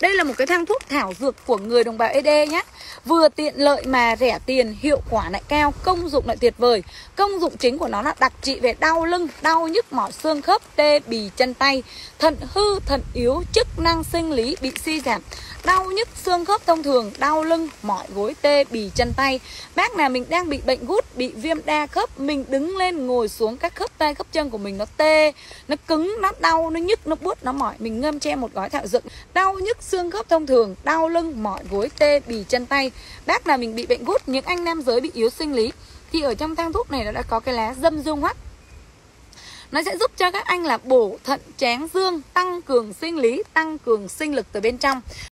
Đây là một cái thang thuốc thảo dược của người đồng bào ED nhé. Vừa tiện lợi mà rẻ tiền, hiệu quả lại cao, công dụng lại tuyệt vời. Công dụng chính của nó là đặc trị về đau lưng, đau nhức mỏi xương khớp, tê bì chân tay. Thận hư, thận yếu, chức năng sinh lý bị suy giảm. Đau nhức xương khớp thông thường, đau lưng, mỏi gối tê, bì chân tay. Bác nào mình đang bị bệnh gút, bị viêm đa khớp Mình đứng lên ngồi xuống các khớp tay, khớp chân của mình nó tê Nó cứng, nó đau, nó nhức, nó buốt, nó mỏi. Mình ngâm che một gói thảo dược. Đau nhức xương khớp thông thường, đau lưng, mỏi gối tê, bì chân tay. Bác nào mình bị bệnh gút, những anh nam giới bị yếu sinh lý Thì ở trong thang thuốc này nó đã có cái lá dâm dương hoắc. Nó sẽ giúp cho các anh là bổ thận tráng dương tăng cường sinh lý tăng cường sinh lực từ bên trong.